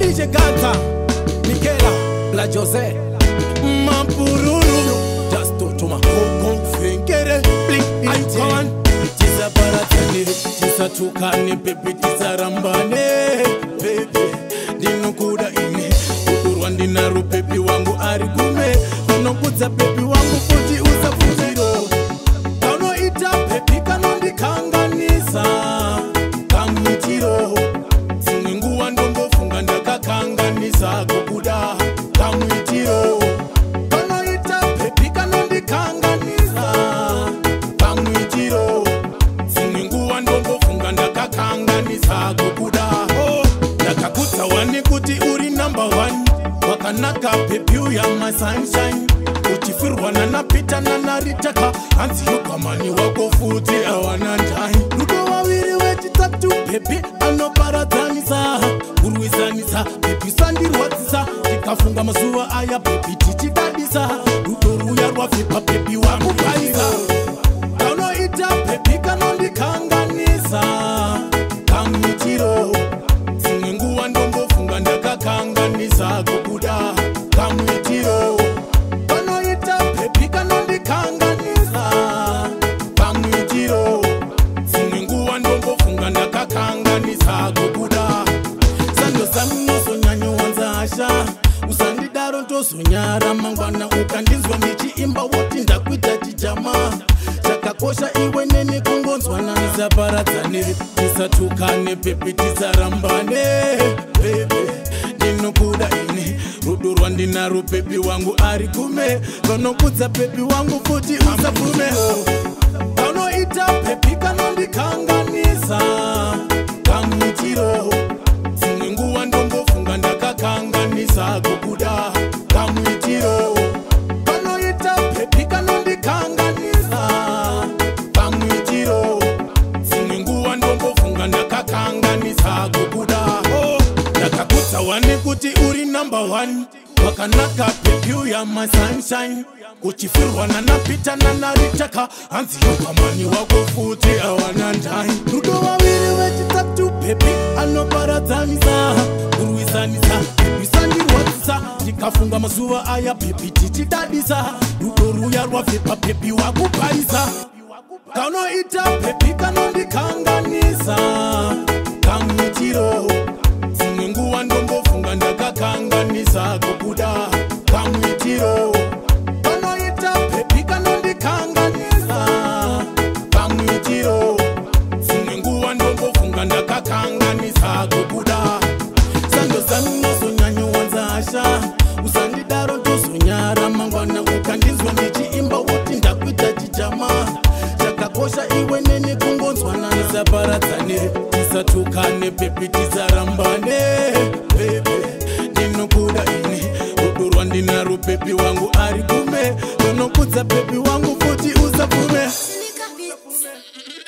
DJ Ganta, Michela, La Jose, Mampururu, just to toma kong fingere, blink, I can Tisa baratani, tisa tukani, baby, tisa rambane, baby, dinukuda ini, kukurwa ndinaru, baby, wangu arigume, unokuza, baby, kuti uri number one wakanaka pepiu yamasunshine uchifirwana napita nanaritaka hanzi yogwamani wako futi awana ndai rudo waviri wechitatu pepi anoparadzanisa kurwisanisa pepi sandirwadzisa tikafunga mazuva aya pepi tichidadisa rudo ruya rwafipa pepi wakuaisa kanoita pepi kanondikanganisa kamitiro chakobuda sandosanozonyanyowanza hasha usandidaro ndozonyara mangwana ukandinzwa nichiimba woti ndakuita chijama chakakosha iwe neni kungonzwana isaparadzane tisatukane bhebhi tisarambane bebe ndinokuda ini rudo rwandinaro bhebhi wangu ari kume vanokudza bhebhi wangu futi usapume oh, vanoita bhebhi kanondikanganisa oh. wakanaka pepiu ya masanshin kuchifirwana napitana naritaka hanzi yokamani wako futi awanandai rudo waviri wechitatu pepi anoparadzanisa kurwisanisa pepisandirwadzisa tikafunga mazuva aya pepi tichidadisa rudo ruya rwapfepa pepi wakupaisa kanoita pepi kanondikanganisa kamitiro kanganisa kubuda sandozani unozonyanya wanza hasha usandidaro tozonyara mangwana ukandinzwa nechiimba woti ndakuita chijama chakakosha iwe nene kungonzwana nisaparadzane tisatukane bebi tisarambane bebi ndinokuda ini udurwa ndinaro bebi wangu ari kume ndonokudza bebi wangu futi usapume Thank you.